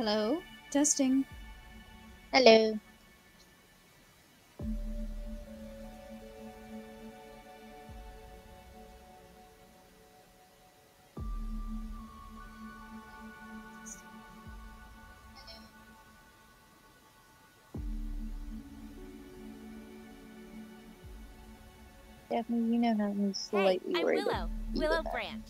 Hello? Testing. Hello. Daphne, you know how I'm Hey, slightly I'm worried. Willow. Willow about- Branch.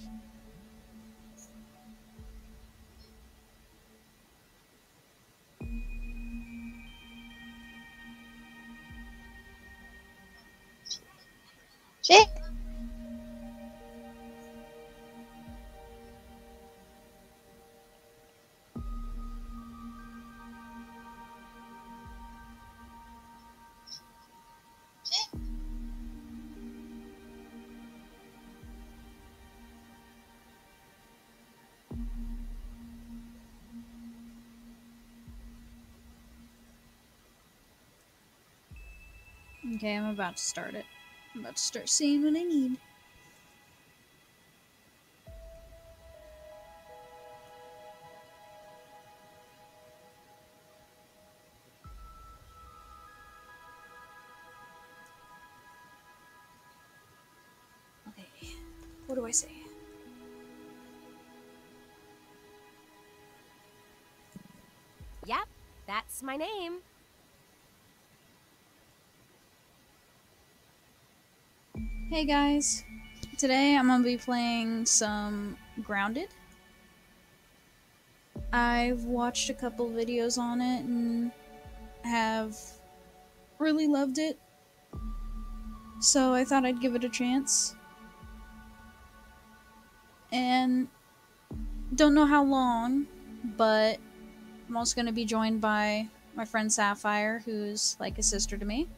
Okay, I'm about to start it. I'm about to start seeing what I need. Okay, what do I say? Yep, that's my name. Hey guys, today I'm gonna be playing some Grounded. I've watched a couple videos on it and have really loved it. So I thought I'd give it a chance. And don't know how long, but I'm also gonna be joined by my friend Sapphire, who's like a sister to me.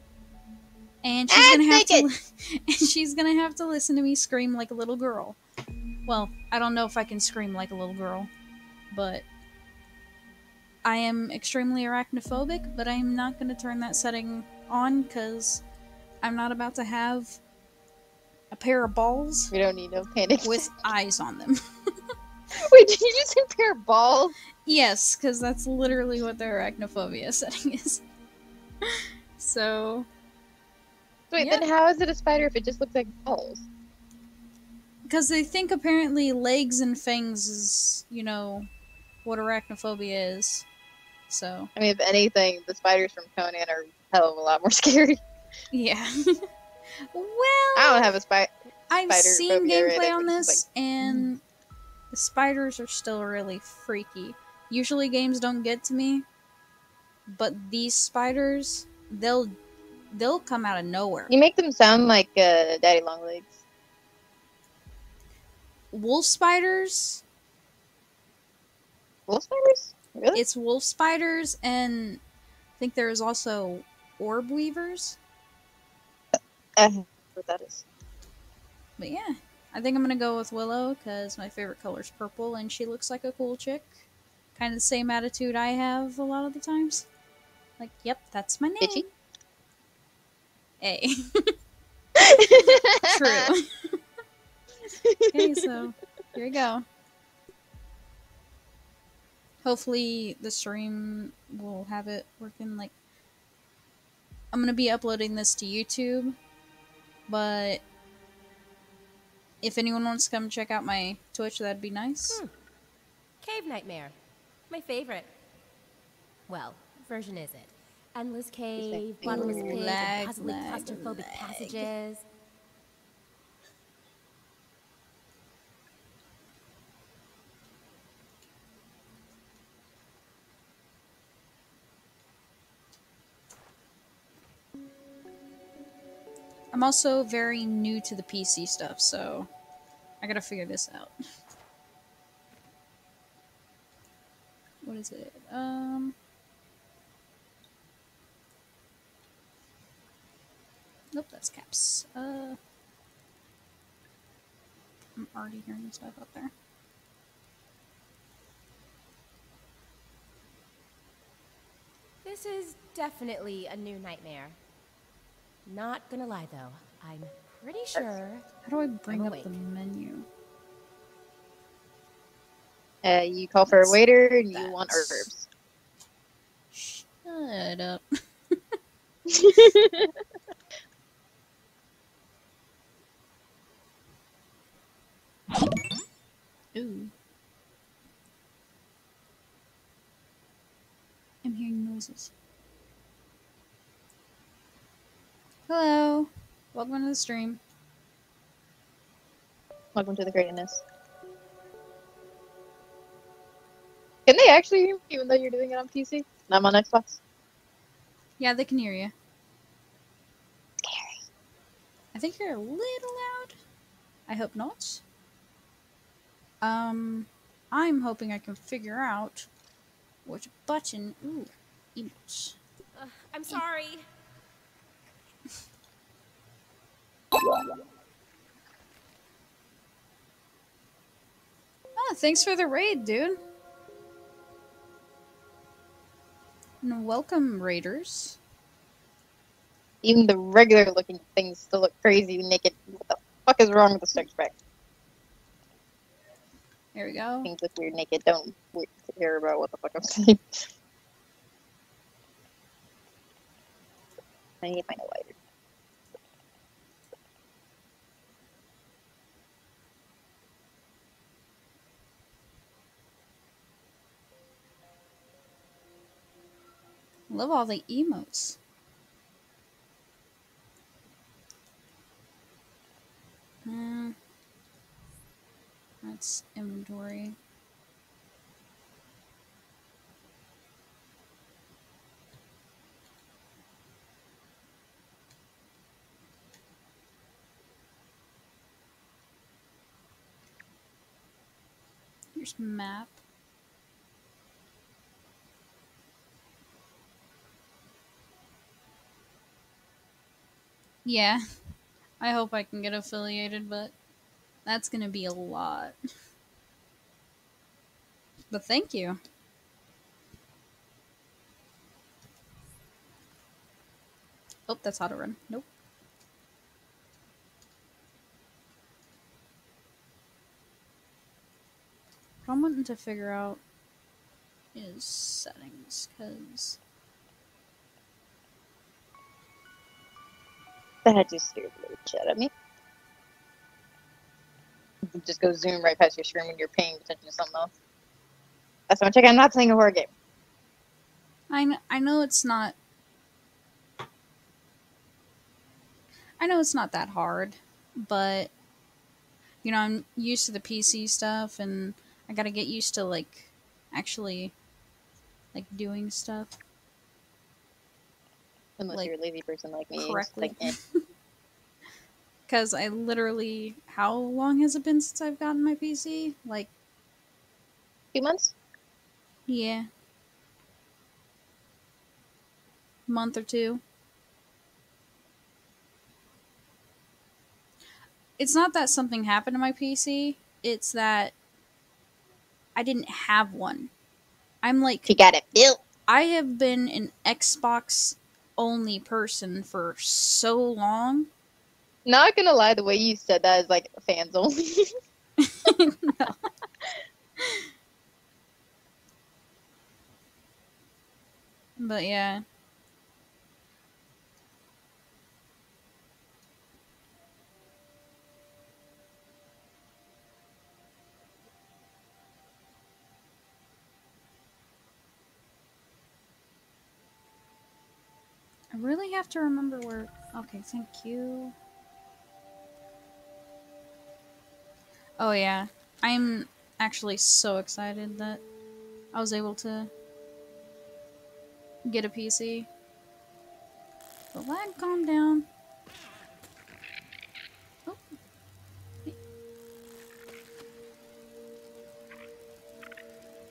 And she's Ah, gonna have to and she's gonna have to listen to me scream like a little girl. Well, I don't know if I can scream like a little girl, but I am extremely arachnophobic, but I'm not gonna turn that setting on because I'm not about to have a pair of balls We don't need no panic. with eyes on them. Wait, did you just say pair of balls? yes, because that's literally what the arachnophobia setting is. so, Wait, Yeah. then how is it a spider if it just looks like balls? because they think apparently legs and fangs is, you know, what arachnophobia is. So, I mean, if anything, the spiders from Conan are a hell of a lot more scary. yeah. well, I don't have a spider. I've seen gameplay anything, on this, mm. and the spiders are still really freaky. Usually, games don't get to me, but these spiders, they'll they'll come out of nowhere. You make them sound like uh, Daddy Longlegs. Wolf spiders, Wolf spiders? Really? it's wolf spiders, and I think there is also orb weavers. I what that is. But yeah, I think I'm gonna go with Willow because my favorite color is purple, and she looks like a cool chick. Kind of the same attitude I have a lot of the times. Like, yep, that's my name. Bitchy? Hey, true. okay, so here we go. Hopefully, the stream will have it working. Like, I'm gonna be uploading this to YouTube, but if anyone wants to come check out my Twitch, that'd be nice. Hmm. Cave Nightmare. My favorite. Well, version is it? Endless cave, Ooh, bottomless pit, lag, and possibly lag, claustrophobic lag. passages. I'm also very new to the PC stuff, so I gotta figure this out. What is it? Um. Nope, that's caps. Uh. I'm already hearing stuff up there. This is definitely a new nightmare. Not gonna lie though, I'm pretty sure. How do I bring I'm up the menu? Uh, you call for a waiter and you want that's- herbs. Shut up. Ooh. I'm hearing noises. Hello. Welcome to the stream. Welcome to the greatness. Can they actually hear me even though you're doing it on PC? I'm on Xbox. Yeah, they can hear you. Scary. I think you're a little loud. I hope not. Um, I'm hoping I can figure out which button. Ooh, emotes. Uh, I'm sorry. Oh, thanks for the raid, dude. And welcome, raiders. Even the regular looking things still look crazy naked. What the fuck is wrong with the Star Trek? There we go. Things look weird naked. Don't care about what the fuck I'm saying. I need to find a lighter. Love all the emotes. That's inventory. Here's map. Yeah. I hope I can get affiliated, but that's gonna be a lot. But thank you. Oh, that's how to run. Nope. What I'm wanting to figure out is settings, because That just scared the just go zoom right past your screen when you're paying attention to something else. That's what I'm checking. I'm not playing a horror game. I kn- I know it's not. I know it's not that hard, but you know I'm used to the PC stuff, and I got to get used to like actually like doing stuff Unless Like, you're a lazy person like me. correctly. Like, eh. because I literally how long has it been since I've gotten my PC? Like two months? yeah, month or two. It's not that something happened to my PC. It's that I didn't have one. I'm like You got it built. I have been an Xbox only person for so long. Not gonna lie, the way you said that is like fans only. But yeah. I really have to remember where. Okay, thank you. Oh, yeah. I'm actually so excited that I was able to get a PC. The lag calm down. Oh.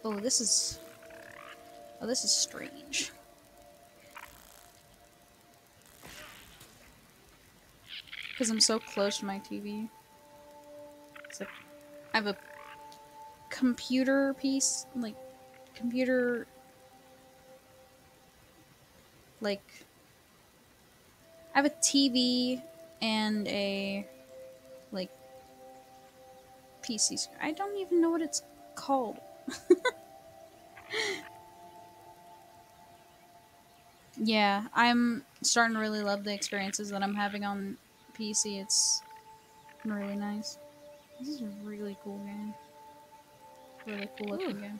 Oh, this is. Oh, this is strange. Because I'm so close to my TV. Have a computer piece, like computer, like I have a TV and a like PC. I don't even know what it's called. Yeah, I'm starting to really love the experiences that I'm having on PC. It's really nice. This is a really cool game. Really cool looking Ooh. game.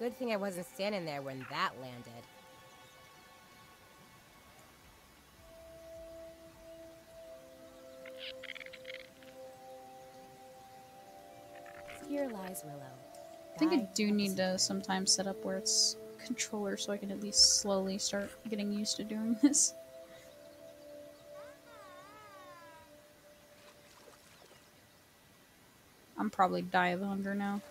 Good thing I wasn't standing there when that landed. Here lies Willow. I think I do need to sometimes set up where it's controller so I can at least slowly start getting used to doing this. I'm probably die of hunger now.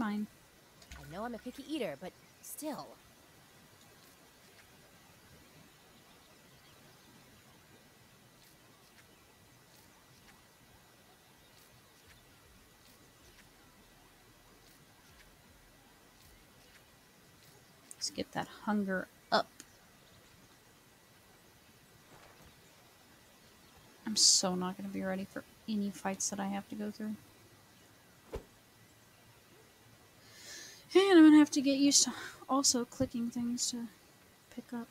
Mine. I know I'm a picky eater, but still. Let's get that hunger up. I'm so not going to be ready for any fights that I have to go through. And I'm going to have to get used to also clicking things to pick up.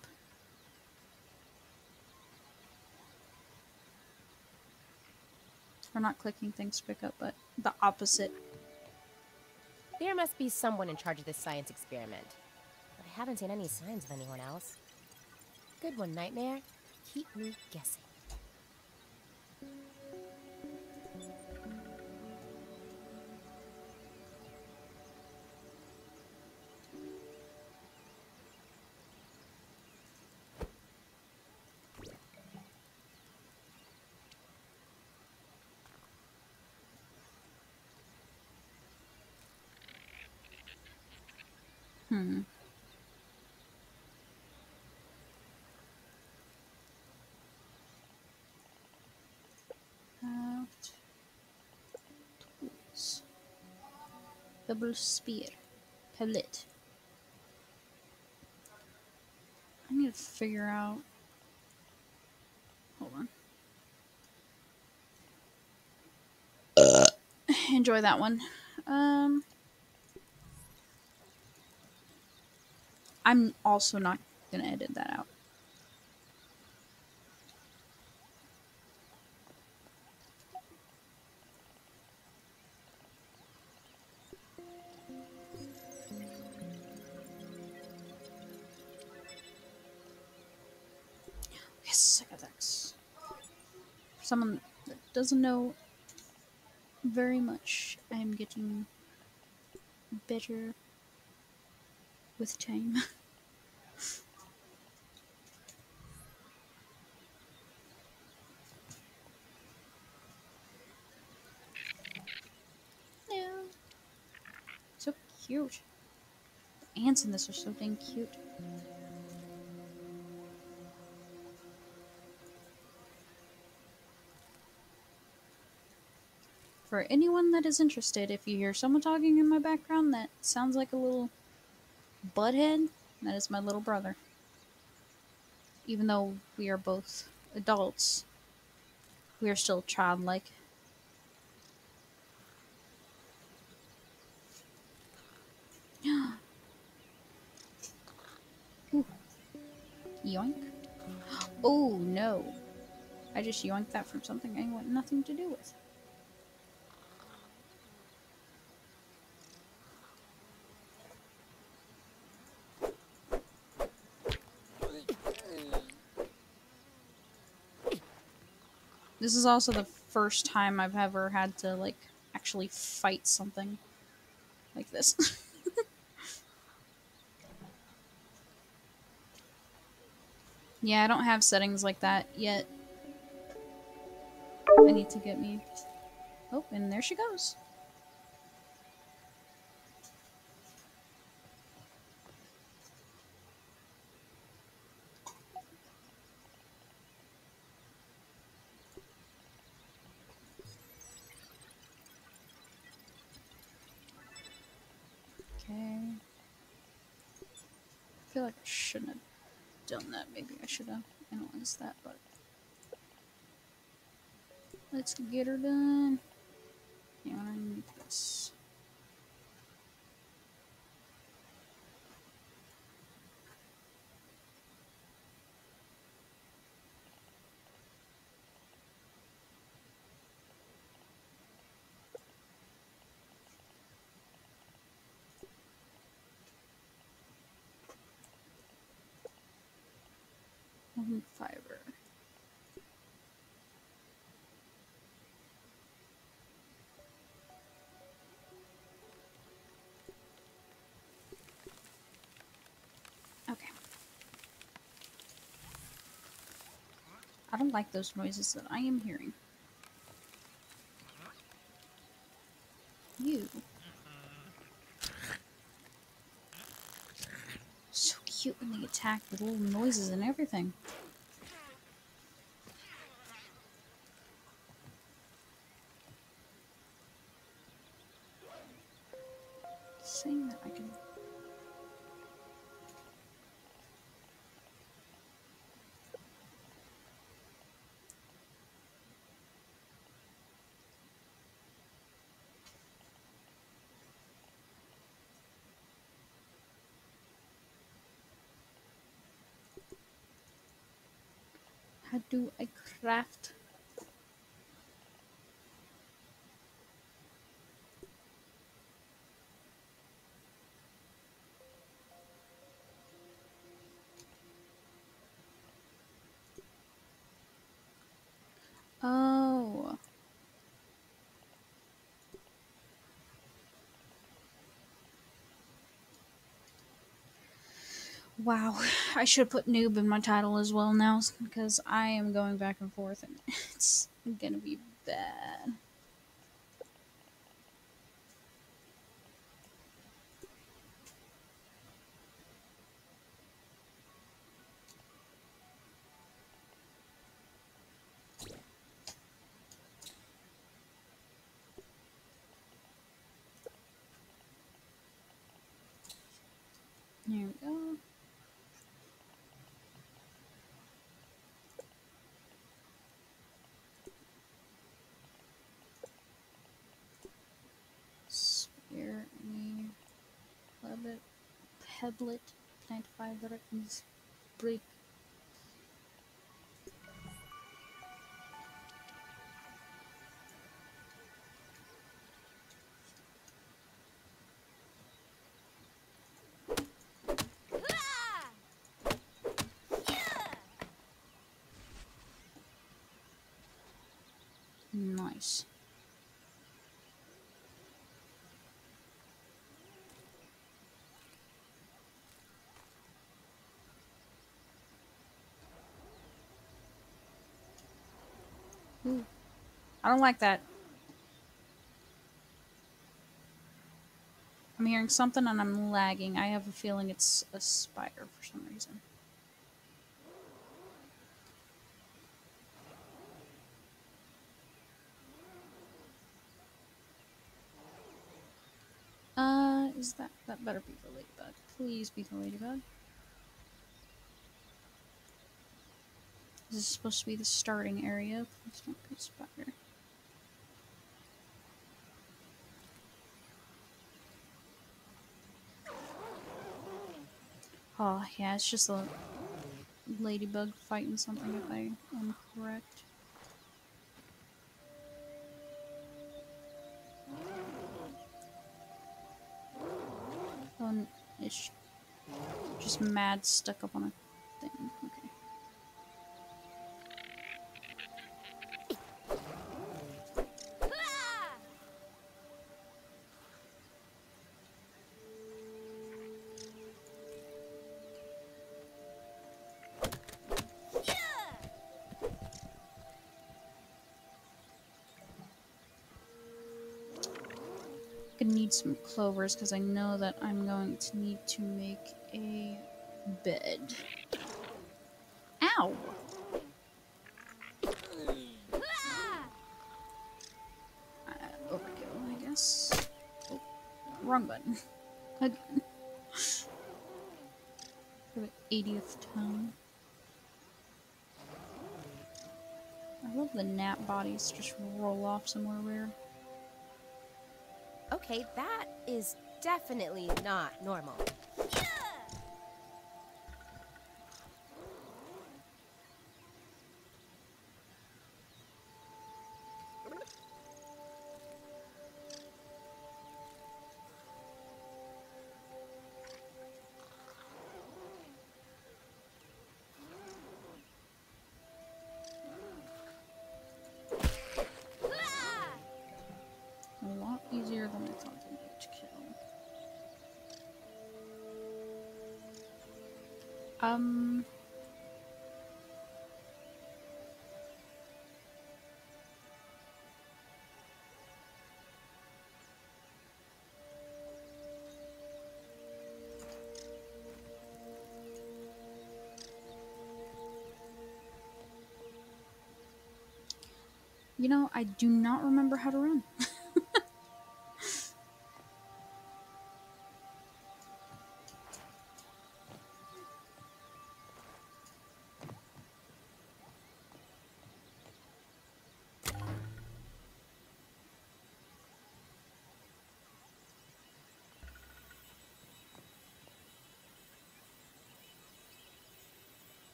Or not clicking things to pick up, but the opposite. There must be someone in charge of this science experiment. But I haven't seen any signs of anyone else. Good one, Nightmare. Keep me guessing. Hmm. Out. Tools. Double spear. Pellet. I need to figure out. Hold on. Enjoy that one. Um. I'm also not gonna edit that out. Yes, I got X. Someone that doesn't know very much, I am getting better with time. no. So cute. The ants in this are so dang cute. For anyone that is interested, if you hear someone talking in my background that sounds like a little butthead, that is my little brother. Even though we are both adults, we are still childlike. Yoink. Oh no. I just yoinked that from something I want nothing to do with. This is also the first time I've ever had to like actually fight something like this. yeah, I don't have settings like that yet. I need to get me. Oh, and there she goes. I shouldn't have done that. Maybe I should have analyzed that, but let's get her done. Yeah, I need this. Fiber. Okay. I don't like those noises that I am hearing. You. So with little noises and everything. How do I craft? Wow, I should put noob in my title as well now because I am going back and forth and it's gonna be bad. There we go. Spare any pebblet, pebblet, plant fiber, and brick. Nice. Ooh. I don't like that. I'm hearing something and I'm lagging. I have a feeling it's a spider for some reason. Uh, is that that better be the ladybug? Please be the ladybug. This is supposed to be the starting area. Please don't a spider. Oh yeah, it's just a ladybug fighting something if I am correct. Oh, it's just mad stuck up on a thing. Clovers because I know that I'm going to need to make a bed. Ow! Uh, overkill, I guess. Oh, wrong button. Again. the 80th time. I love the gnat bodies just roll off somewhere weird. Okay, that is definitely not normal. Um. You know, I do not remember how to run.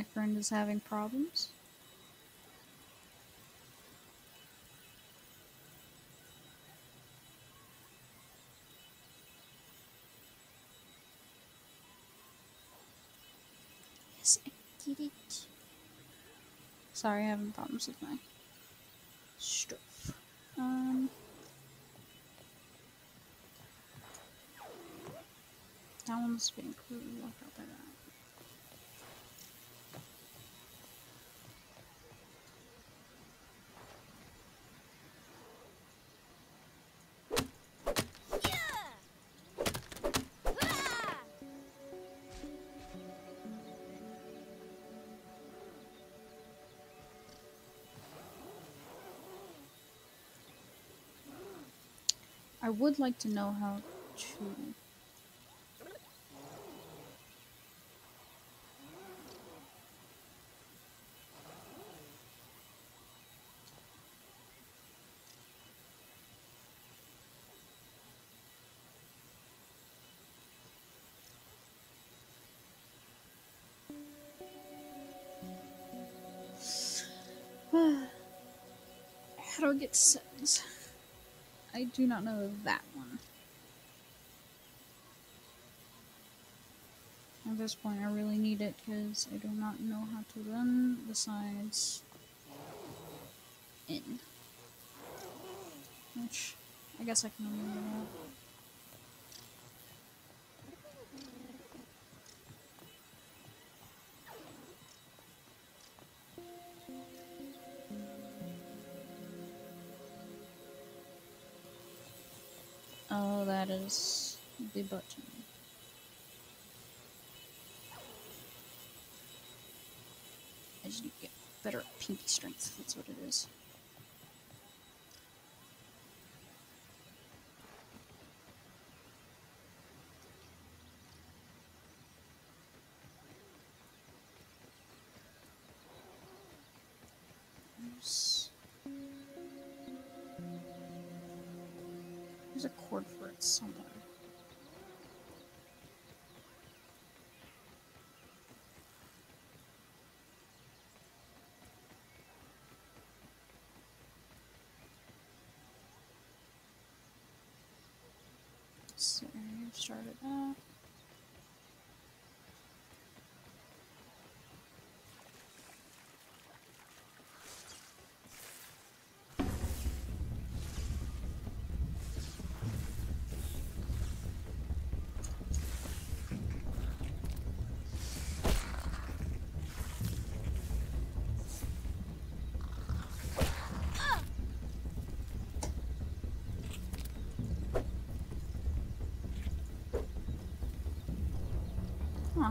My friend is having problems. Yes, I get it. Sorry, having problems with my stuff. Um. That one's being completely locked out by that. I would like to know how to. How do I get settings? I do not know that one. At this point, I really need it because I do not know how to run the sides in. Which, I guess I can that is the button. I just need to get better pinky strength. That's what it is. There's a cord for it somewhere.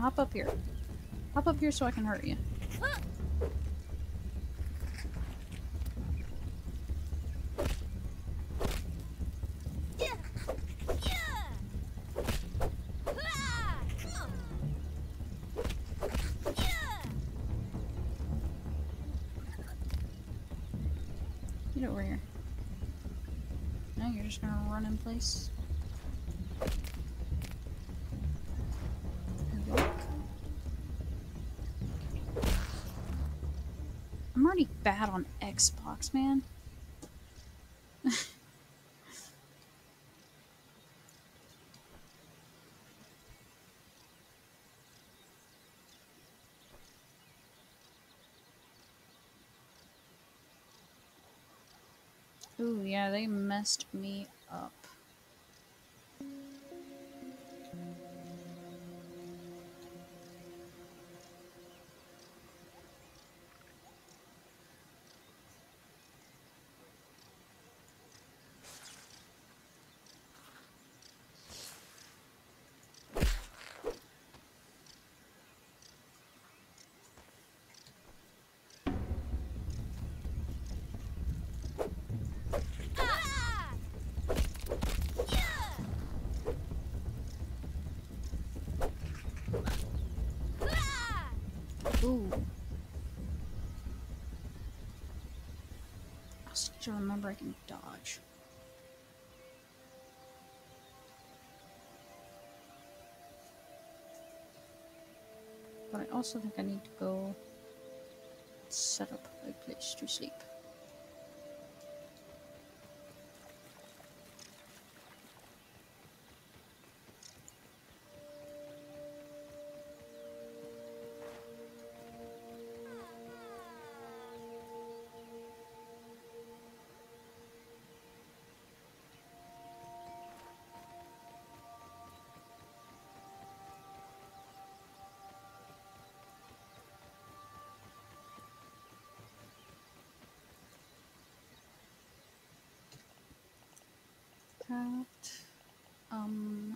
hop up here. Hop up here so I can hurt you. Get over here. Now you're just gonna run in place. Bad on Xbox, man. Ooh, yeah, they messed me up. Ooh. I need to remember I can dodge. But I also think I need to go set up a place to sleep. Um,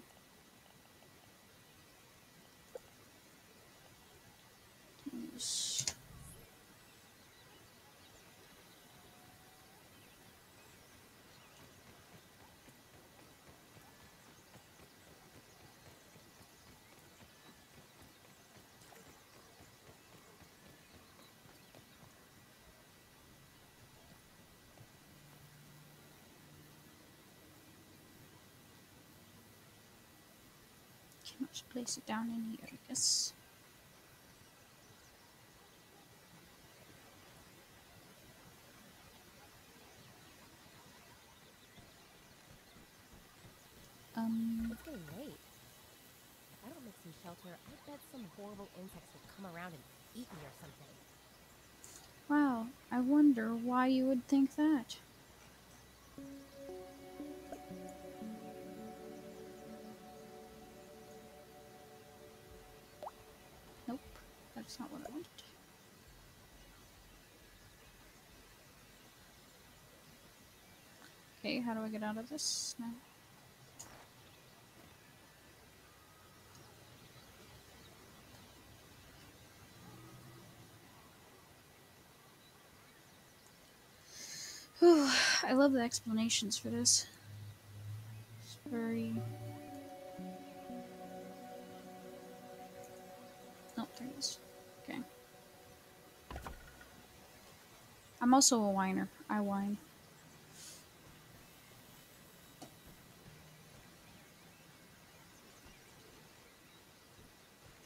Just place it down in here, I guess. Um, It's getting late. If I don't make some shelter, I bet some horrible insects will come around and eat me or something. wow, I wonder why you would think that. How do I get out of this now? Whew, I love the explanations for this. It's very. Oh, there it is. Okay. I'm also a whiner. I whine.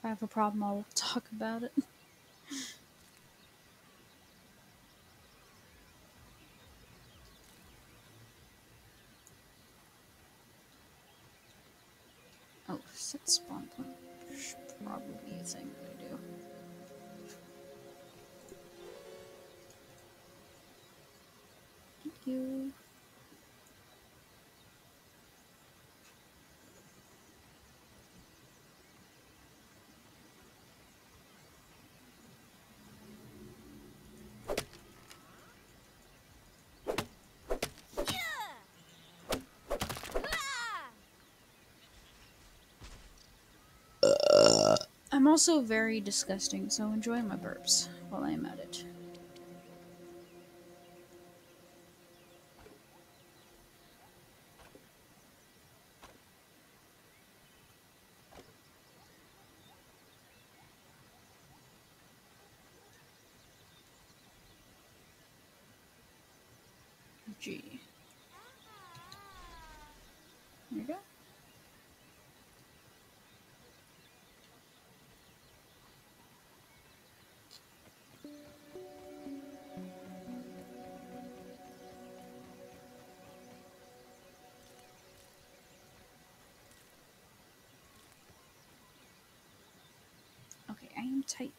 I have a problem, I'll talk about it. Oh, set spawn point. Probably a thing that I do. Thank you. I'm also very disgusting, so enjoy my burps while I am at it. Tight.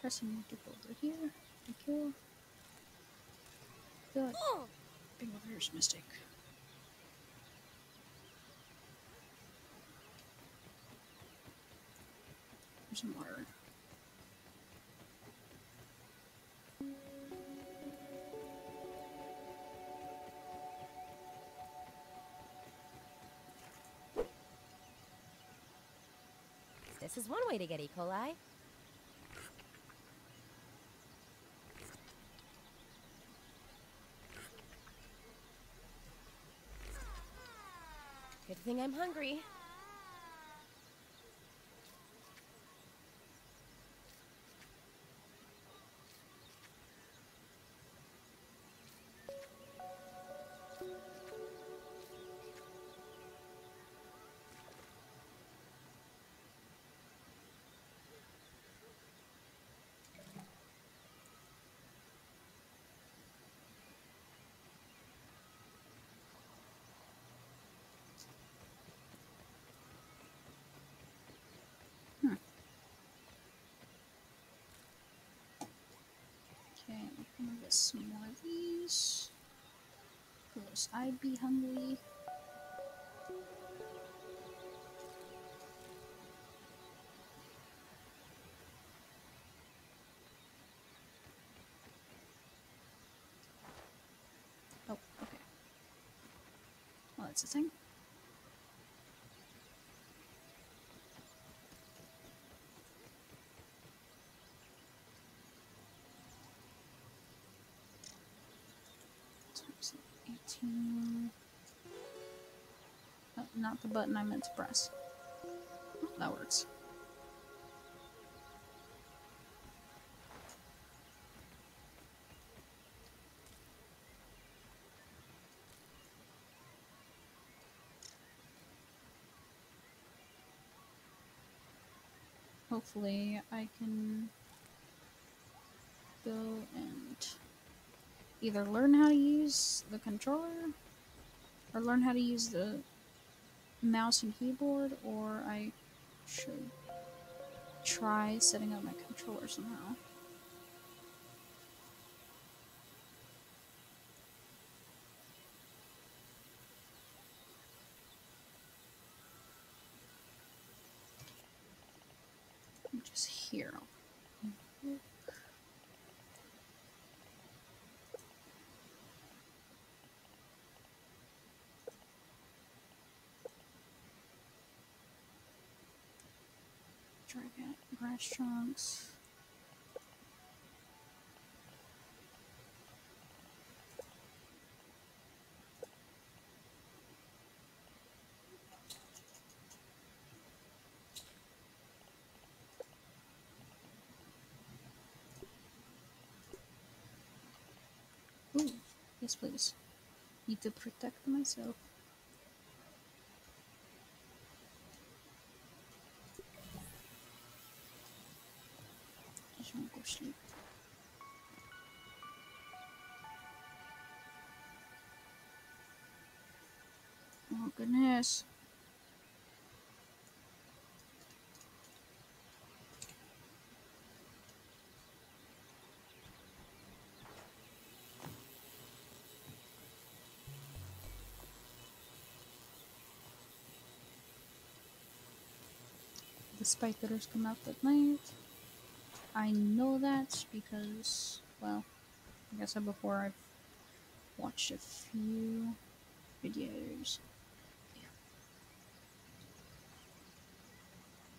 Pressing to over here. Thank you. Good. Bingo, there's a mistake. There's some water. This is one way to get E. coli. Good thing I'm hungry. Some more of these. Because I'd be hungry. Oh, okay. Well, that's a thing. Times 18. Oh, not the button I meant to press. That works. Hopefully, I can go and either learn how to use the controller or learn how to use the mouse and keyboard, or I should try setting up my controller somehow. I'm just here. Drag trunks. Ooh, yes please. Need to protect myself. Goodness. The spike gutters come out at night. I know that because, well, like I said before, I've watched a few videos.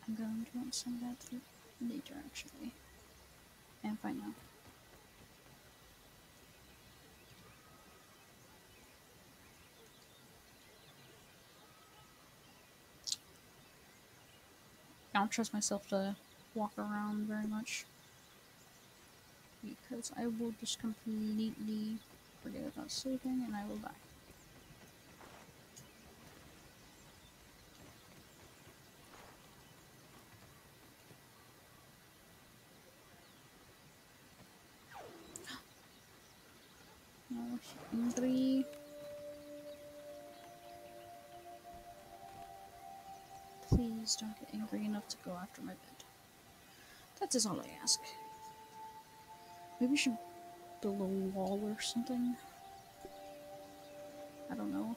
I'm going to want some of that later, actually, and find out. I don't trust myself to walk around very much because I will just completely forget about sleeping and I will die. Please don't get angry enough to go after my bed. That is all I ask. Maybe we should build a wall or something. I don't know.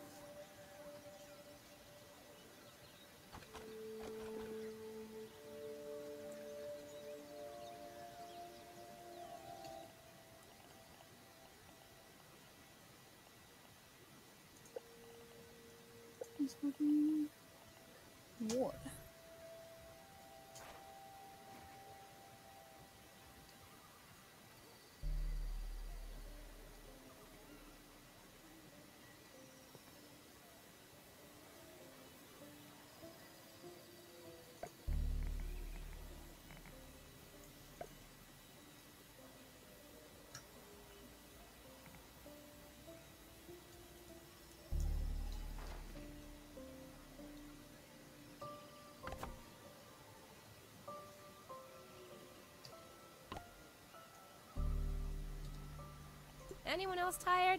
Anyone else tired?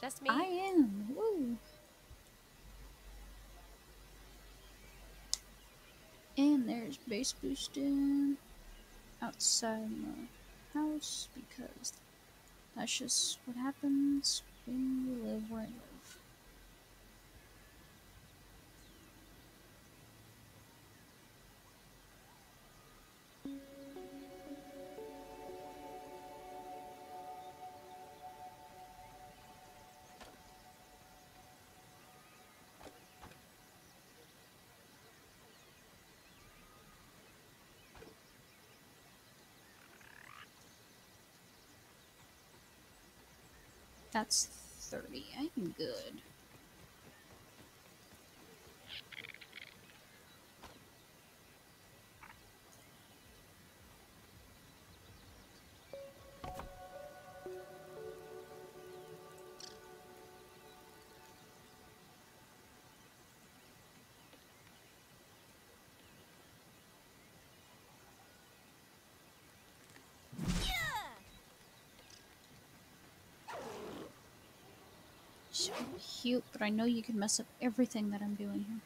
Just me? I am. Woo. And there's bass boosting outside my house because that's just what happens when you live where I live. That's 30. I'm good. Cute, but I know you can mess up everything that I'm doing here.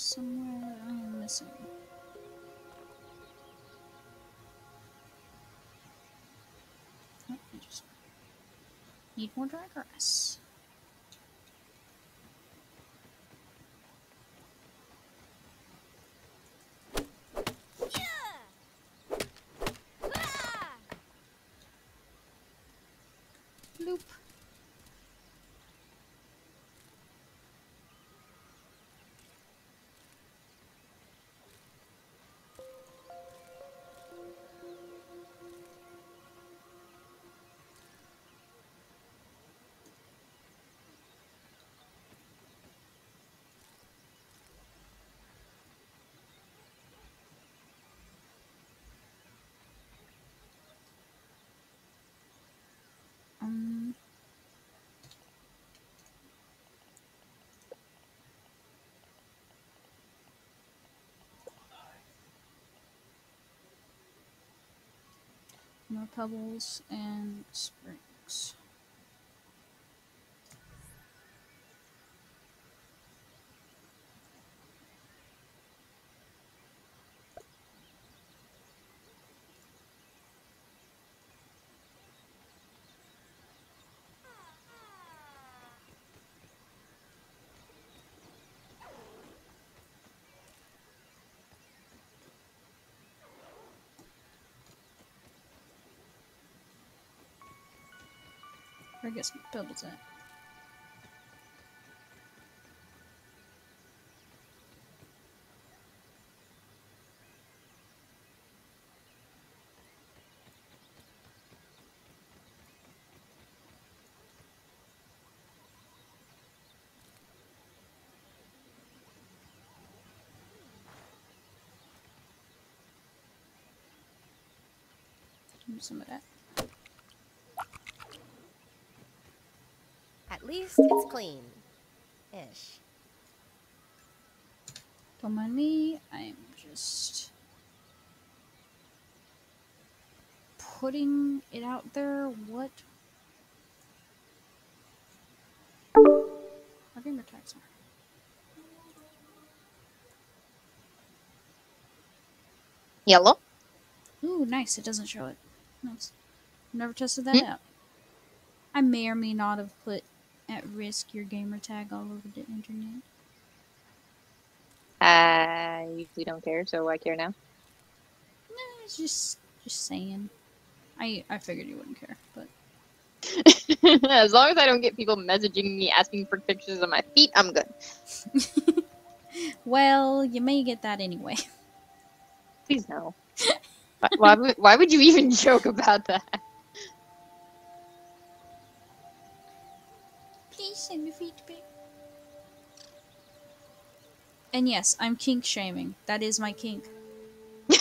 Somewhere I'm missing? Oh, I just need more dry grass. More pebbles and sprigs. I guess Pebbles at. Some of that. At least it's clean. Ish. Don't mind me. I'm just putting it out there. What? Our gamer tags are. Yellow. Ooh, nice. It doesn't show it. Nice. Never tested that Hmm. out. I may or may not have put at risk your gamer tag all over the internet. I usually don't care, so I care now. Nah, it's just just saying. I I figured you wouldn't care, but as long as I don't get people messaging me asking for pictures of my feet, I'm good. well, you may get that anyway. Please no. why, why, why would you even joke about that? Send me feet pic. And yes, I'm kink shaming. That is my kink.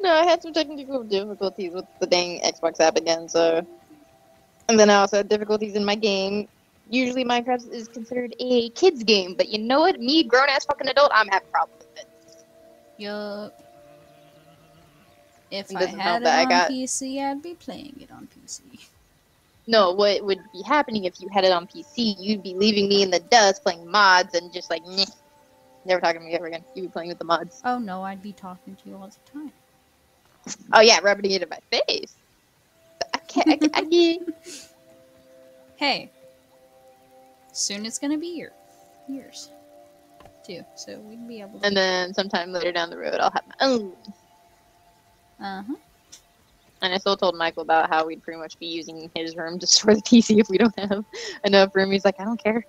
No, I had some technical difficulties with the dang Xbox app again, so. And then I also had difficulties in my game. Usually Minecraft is considered a kid's game, but you know what? Me, grown ass fucking adult, I'm having problems with it. Yup. If It I had it that I on got- PC, I'd be playing it on PC. No, what would be happening if you had it on PC, you'd be leaving me in the dust playing mods and just like, Nyeh. never talking to me ever again. You'd be playing with the mods. Oh no, I'd be talking to you all the time. Oh yeah, rubbing it in my face. I can't, I, can't- I can't. Hey, soon it's gonna be your yours too, so we'd be able to. And then sometime later down the road, I'll have my own. Uh huh. And I still told Michael about how we'd pretty much be using his room to store the PC if we don't have enough room. He's like, I don't care.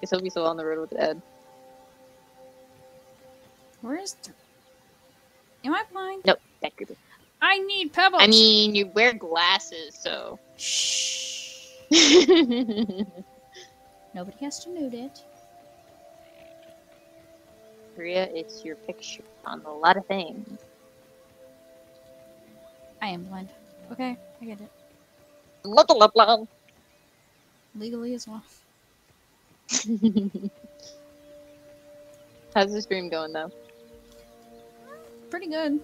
Guess he'll be still on the road with Ed. Where is? Am I blind? Nope, that creepy. I need pebbles. I mean, you wear glasses, so. shh. Nobody has to know it. Maria, it's your picture on a lot of things. I am blind. Okay, I get it. Blah, blah, blah. Legally as well. How's the stream going though? Pretty good.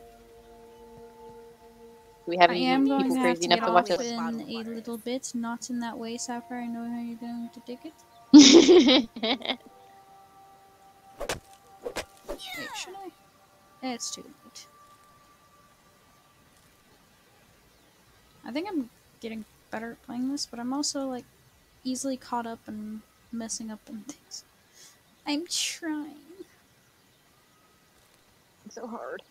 We have I any am going people to crazy enough to watch off us? in a little bit. Not in that way, Sapphire. I know how you're going to take it. Wait, should I? It's too late. I think I'm getting better at playing this, but I'm also like easily caught up and messing up on things. I'm trying. it's so hard.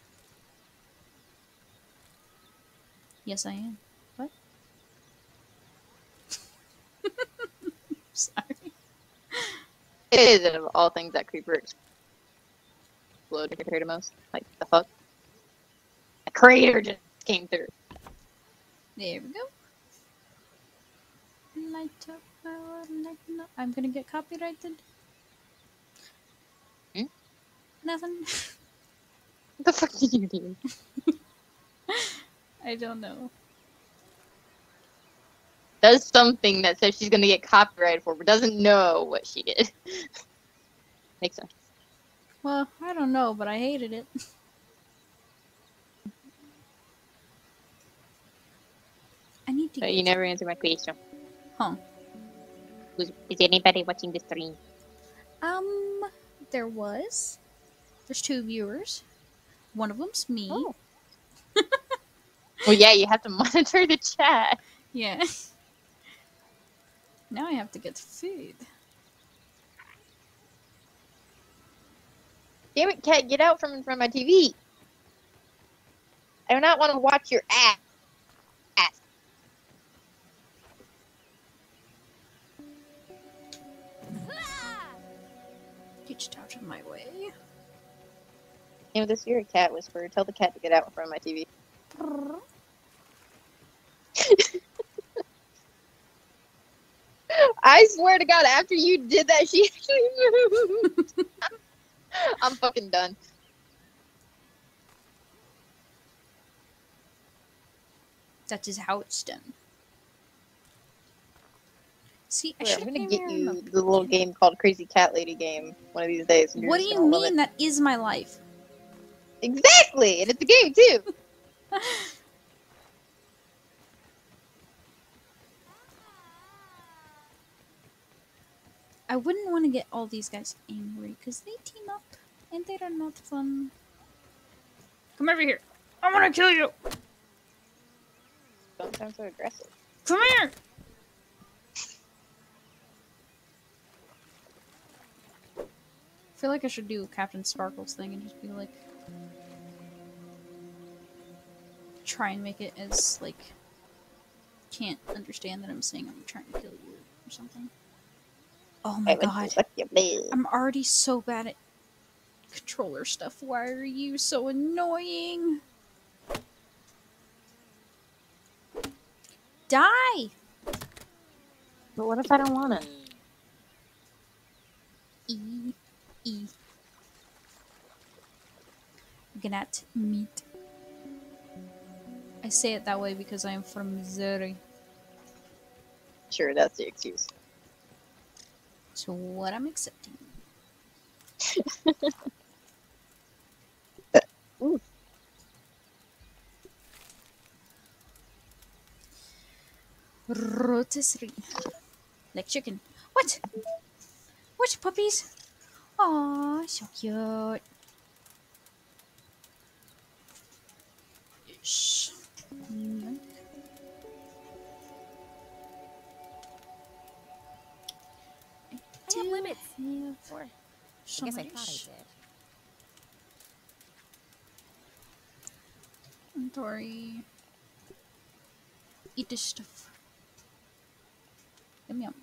Yes, I am. What? Sorry. It is of all things that creeper exploded here the most. Like the fuck? A crater just came through. There we go. Light up, lighten up. I'm gonna get copyrighted. Hmm? Nothing. What the fuck did you do? I don't know. Does something that says she's gonna get copyrighted for, but doesn't know what she did. Makes sense. Well, I don't know, but I hated it. I need to. Get you never answer my question. Huh. Who's, is anybody watching the stream? Um, there was. There's two viewers. One of them's me. Oh. Well, yeah, you have to monitor the chat. Yeah. now I have to get food. Damn it, cat, get out from in front of my TV. I do not want to watch your ass. Screeched out of my way. Name of this year, cat whisperer. Tell the cat to get out in front of my TV. I swear to God, after you did that, she actually moved. I'm fucking done. That is how it's done. See, I Wait, should I'm have gonna get you the little game called Crazy Cat Lady game one of these days. What do you mean? That is my life. Exactly, and it's a game too. I wouldn't want to get all these guys angry because they team up and they are not fun. Come over here. I want to kill you. Don't sound so aggressive. Come here. I feel like I should do Captain Sparklez thing and just be like, try and make it as like can't understand that I'm saying I'm trying to kill you or something. Oh my I went to god. suck your blood. I'm already so bad at controller stuff. Why are you so annoying? Die! But what if I don't want it? E. E. Gnat meat. I say it that way because I am from Missouri. Sure, that's the excuse. So what I'm accepting. Ooh. Rotisserie. Like chicken. What? What puppies? Aw, so cute. Shh. I have limits. Or, I guess I thought I did. inventory. Eat this stuff. Yum yum.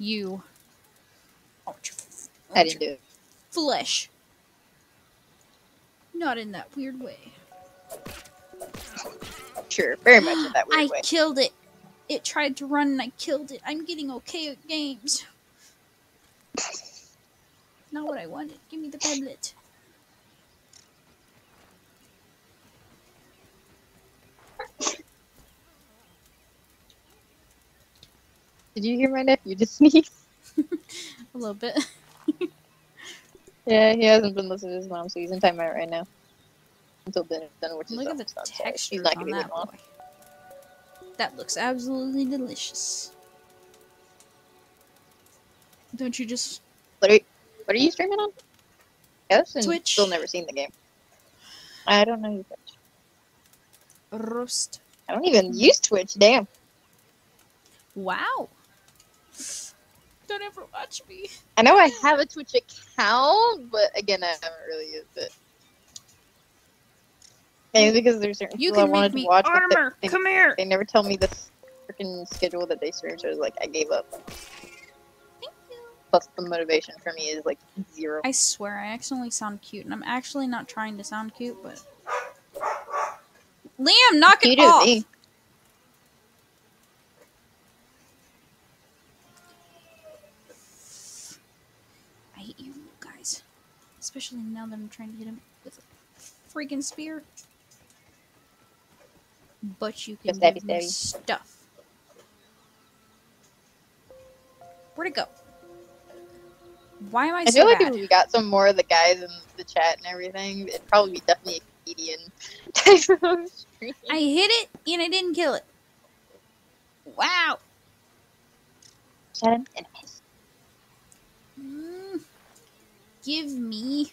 You. I want your, I I didn't do it. flesh. Not in that weird way. Sure, very much in that I weird way. I killed it. It tried to run and I killed it. I'm getting okay at games. Not what I wanted. Give me the tablet. Did you hear my nephew just sneeze? A little bit. Yeah, he hasn't been listening to his mom, so he's in timeout right now. Until dinner's done, which is Look at the texture He's not on that boy. That looks absolutely delicious. Don't you just What are you, what are you streaming on? Yes, and Twitch. Still never seen the game. I don't know. you, Twitch. roast? I don't even use Twitch. Damn. Wow. Don't ever watch me. I know I have a Twitch account, but again, I haven't really used it. Maybe because there's certain You people I wanted to watch, armor. they, Come here. they never tell me the freaking schedule that they stream, so it's like I gave up. Thank you. Plus, the motivation for me is like zero. I swear, I accidentally sound cute, and I'm actually not trying to sound cute, but Liam, knock You it off. me. I hate you guys, especially now that I'm trying to hit him with a freaking spear. But you can Just stabby, give me stuff. Where'd it go? Why am I, I so feel like bad? if we got some more of the guys in the chat and everything, it'd probably be definitely a comedian type of stream. I hit it and I didn't kill it. Wow. Shut him and miss. Mm. Give me.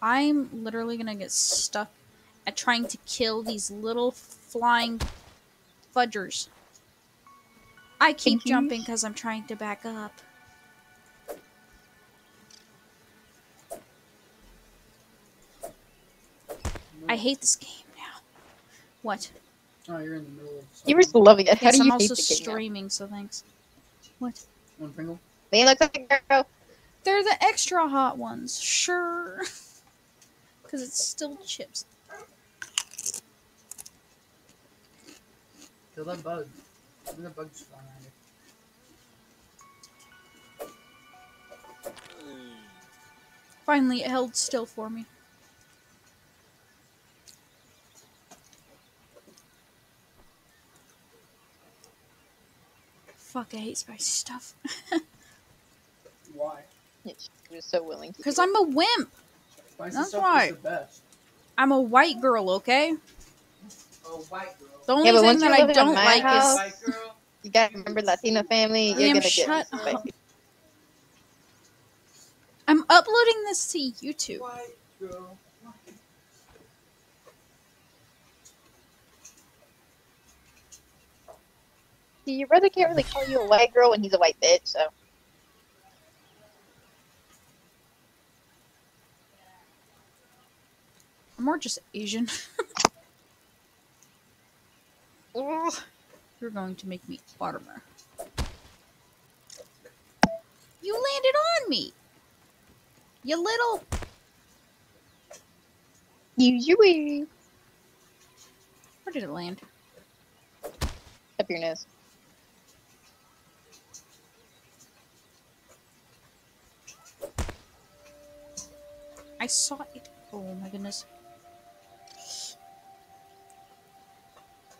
I'm literally gonna get stuck at trying to kill these little flying fudgers. I keep jumping because I'm trying to back up. I hate this game now. What? Oh, you're in the middle of You were still loving it. How yes, do I'm you also the game now? streaming, so thanks. What? One Pringle? They look like a girl. They're the extra hot ones, sure. Because it's still chips. Kill that bug. Look at the bug just flying around here. Finally, it held still for me. Fuck, I hate spicy stuff. Why? She was so willing to. Because. I'm a wimp. Spicy That's stuff why. is the best. I'm a white girl, okay? Oh, white girl. The only Yeah, thing that you're I don't like house- is. You gotta remember Latino family. You're Liam, gonna get shut spicy. up. I'm uploading this to YouTube. White girl. Your brother can't really call you a white girl when he's a white bitch. So I'm more just Asian. Ugh. You're going to make me watermer. You landed on me! You little. use your way Where did it land? up your nose. I saw it. Oh my goodness.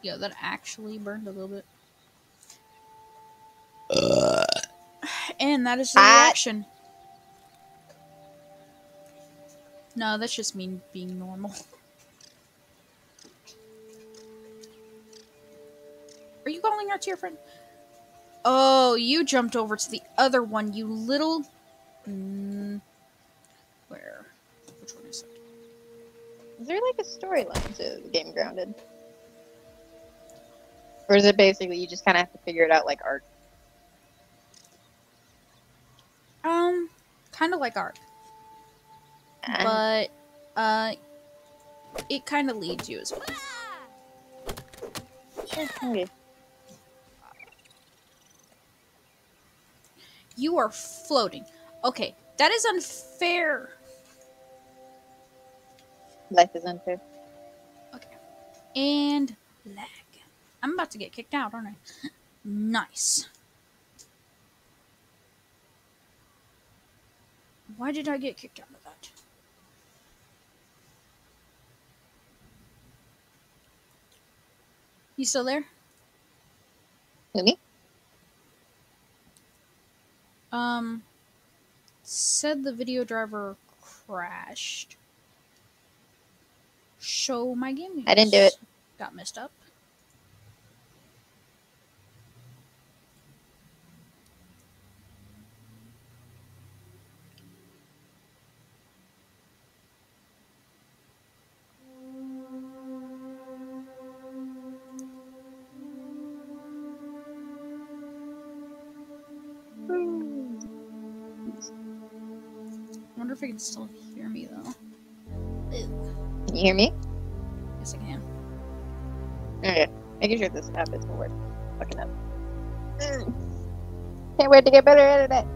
Yeah, that actually burned a little bit. And that is the Ah. reaction. No, that's just me being normal. Are you calling out to your friend? Oh, you jumped over to the other one, you little. Mm, where? Which one is it? Is there like a storyline to the game Grounded? Or is it basically you just kind of have to figure it out like art? Um, kind of like art, Ah, but uh, it kind of leads you as well. okay. You are floating. Okay, that is unfair. Life is unfair. Okay, and lag. I'm about to get kicked out, aren't I? Nice. Why did I get kicked out of that? You still there? Me? Um, said the video driver crashed. Show my game. I didn't do it. Got messed up. I wonder if I can still hear me though. Can you hear me? Yes, I can. Okay. Making sure this app is work. Fucking up. Mm. Can't wait to get better at it.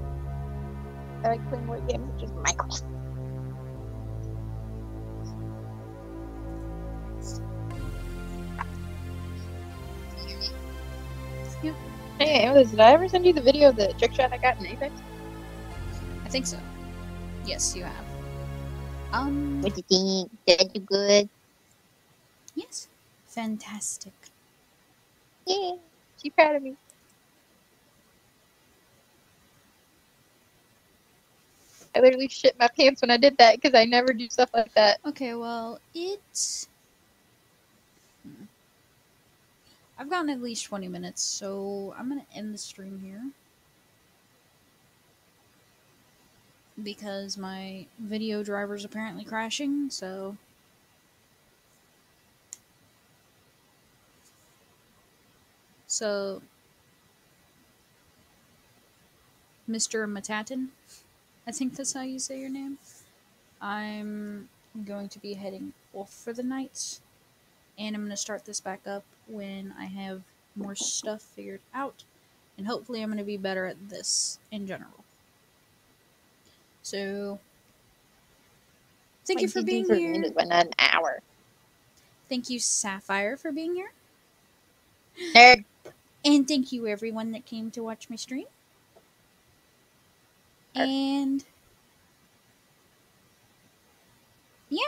I like playing more games, which is Minecraft. Yeah. Hey, Alice, did I ever send you the video of the trick shot I got in Apex? I think so. Yes, you have. Um. What do you think? Did do good? Yes. Fantastic. Yeah. She's proud of me. I literally shit my pants when I did that because I never do stuff like that. Okay, well, it. Hmm. I've gotten at least 20 minutes, so I'm gonna end the stream here. Because my video driver's apparently crashing, so. So. Mr. Matatan, I think that's how you say your name. I'm going to be heading off for the night. and I'm going to start this back up when I have more stuff figured out. And hopefully, I'm going to be better at this in general. So, thank you for being here. a minute, but not an hour. Thank you, Sapphire, for being here. Nerd. And thank you, everyone that came to watch my stream. And yeah.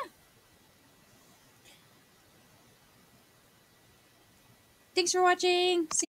Thanks for watching. See